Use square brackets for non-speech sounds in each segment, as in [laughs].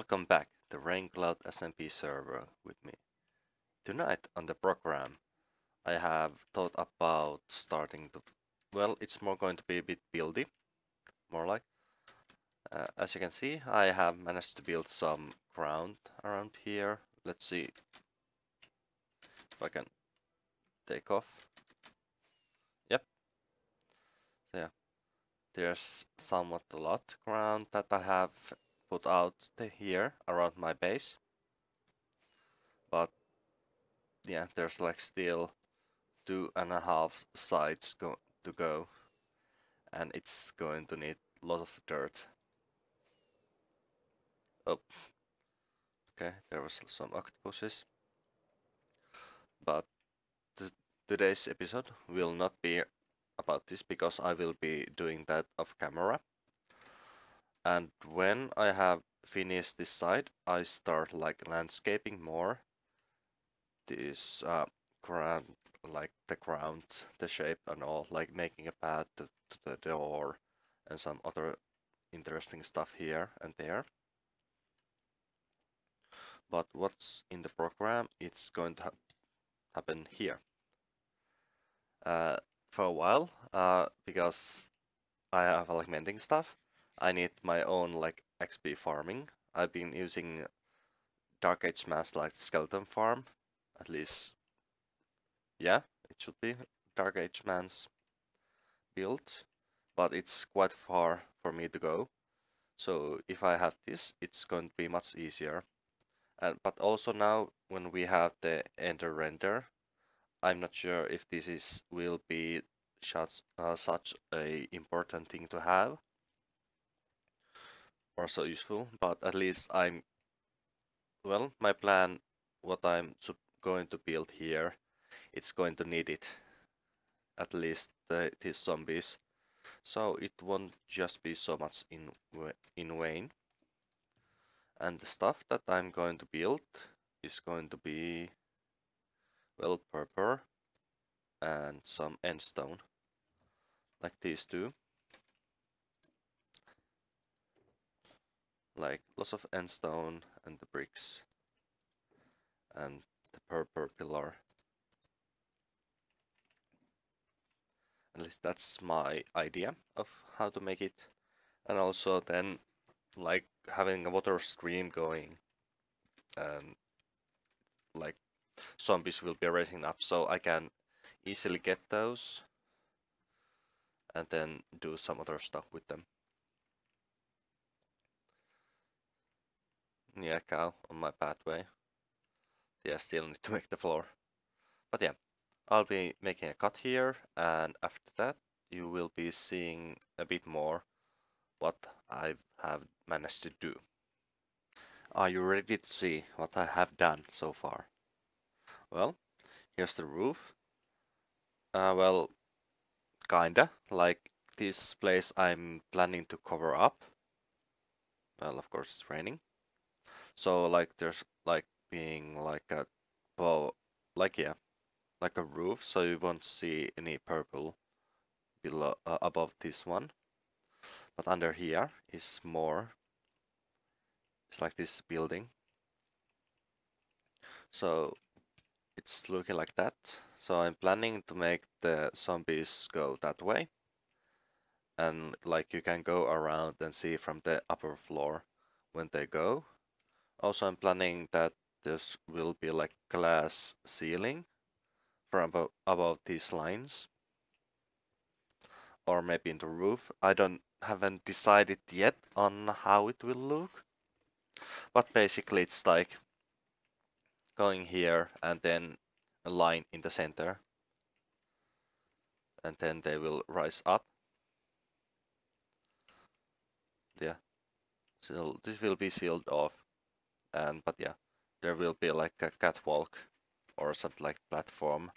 Welcome back to Raincloud SMP server with me. Tonight on the program I have thought about starting to, well it's more going to be a bit buildy, more like. Uh, as you can see I have managed to build some ground around here. Let's see if I can take off. Yep. So yeah, there's somewhat a lot ground that I have put out here around my base. But yeah, there's like still two and a half sides go to go and it's going to need a lot of dirt. Oh, okay, there was some octopuses. But today's episode will not be about this because I will be doing that off camera and when I have finished this side I start like landscaping more. This uh, ground like the ground the shape and all like making a path to, to the door and some other interesting stuff here and there. But what's in the program it's going to ha happen here. Uh, for a while uh, because I have like mending stuff I need my own like XP farming. I've been using Dark Age Man's like skeleton farm, at least. Yeah, it should be Dark Age Man's build, but it's quite far for me to go. So if I have this, it's going to be much easier. And but also now when we have the Ender render, I'm not sure if this is will be such uh, such a important thing to have or so useful, but at least I'm, well, my plan, what I'm going to build here, it's going to need it, at least uh, these zombies, so it won't just be so much in, in vain. And the stuff that I'm going to build is going to be, well, purpur and some endstone, like these two. Like lots of endstone and the bricks and the purpur pillar. At least that's my idea of how to make it. And also then like having a water stream going and like zombies will be rising up so I can easily get those and then do some other stuff with them. Yeah, cow on my pathway. Yeah, still need to [laughs] make the floor. But yeah, I'll be making a cut here and after that you will be seeing a bit more what I have managed to do. Are you ready to see what I have done so far? Well, here's the roof. Uh, well, kinda, like this place I'm planning to cover up. Well, of course it's raining. So like there's like being like a well like yeah like a roof so you won't see any purpur below uh, above this one. But under here is more it's like this building. So it's looking like that. So I'm planning to make the zombies go that way. And like you can go around and see from the upper floor when they go also, I'm planning that this will be like glass ceiling from above, these lines. Or maybe in the roof. I don't haven't decided yet on how it will look. But basically it's like going here and then a line in the center. And then they will rise up. Yeah. So this will be sealed off and but yeah there will be like a catwalk or something like platform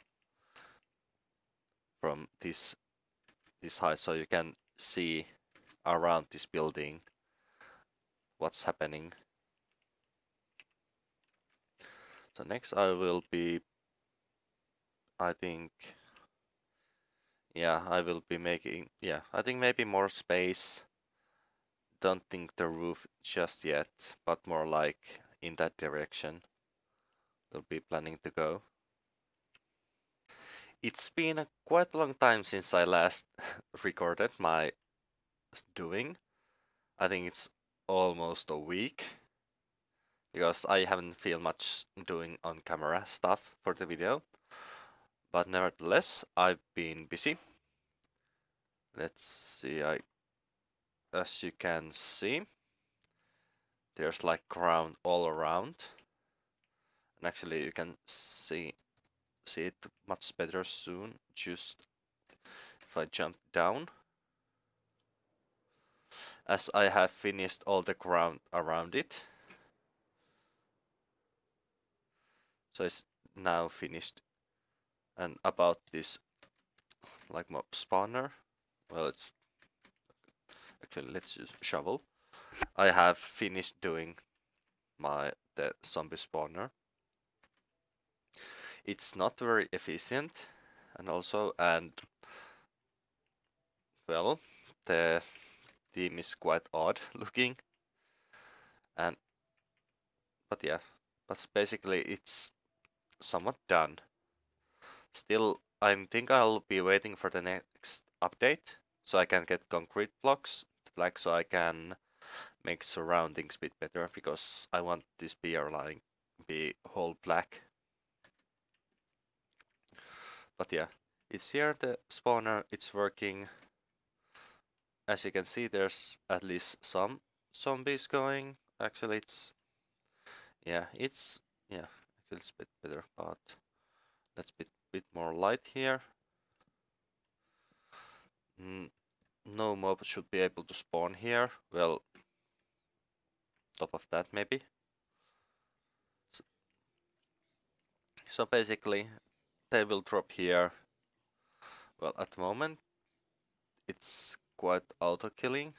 from this this height so you can see around this building what's happening. So next I will be I think yeah I will be making yeah I think maybe more space. Don't think the roof just yet, but more like in that direction. We'll be planning to go. It's been a quite a long time since I last [laughs] recorded my doing. I think it's almost a week because I haven't feel much doing on camera stuff for the video. But nevertheless, I've been busy. Let's see, I as you can see, there's like ground all around. And actually you can see see it much better soon, just if I jump down. As I have finished all the ground around it. So it's now finished. And about this like mob spawner, well it's actually let's use shovel. I have finished doing my the zombie spawner. It's not very efficient and also and well the theme is quite odd [laughs] looking and but yeah but basically it's somewhat done still I think I'll be waiting for the next update so I can get concrete blocks like so I can make surroundings a bit better because I want this beer line be whole black. But yeah, it's here the spawner, it's working. As you can see there's at least some zombies going. Actually it's yeah, it's yeah, actually it's a bit better, but let's bit bit more light here. Mm, no mob should be able to spawn here. Well, top of that maybe. So, so basically, they will drop here. Well, at the moment, it's quite auto-killing,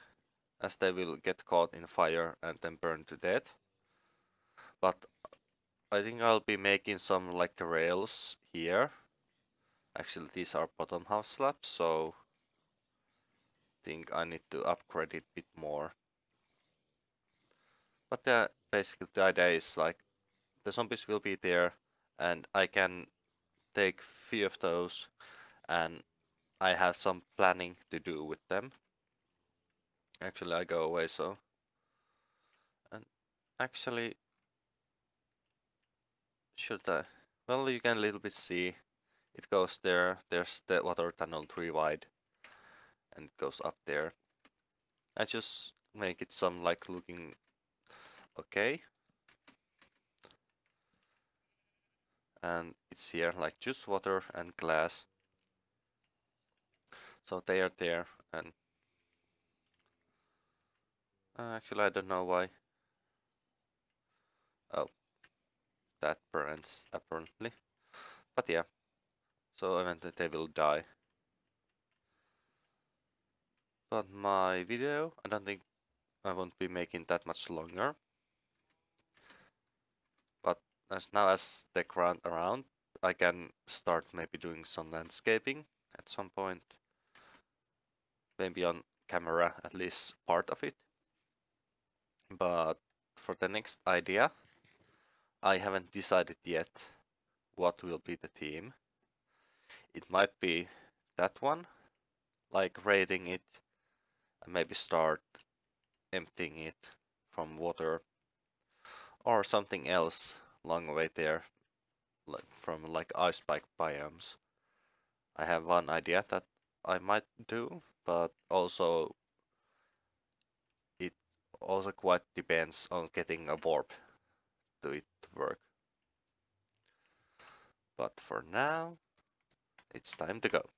as they will get caught in fire and then burn to death. But I think I'll be making some like rails here. Actually, these are bottom half slabs, so think I need to upgrade it a bit more. But uh, basically the idea is like the zombies will be there and I can take few of those and I have some planning to do with them. Actually I go away so and actually should I well you can a little bit see it goes there there's the water tunnel 3 wide and it goes up there. I just make it some like looking okay. And it's here like juice water and glass. So they are there and actually I don't know why. Oh, that burns apparently. But yeah, so eventually they will die but my video, I don't think I won't be making that much longer. As now as the ground around, I can start maybe doing some landscaping at some point. Maybe on camera, at least part of it. But for the next idea, I haven't decided yet what will be the theme. It might be that one, like raiding it and maybe start emptying it from water or something else long way there from like ice spike biomes. I have one idea that I might do, but also it also quite depends on getting a warp to it to work. But for now, it's time to go.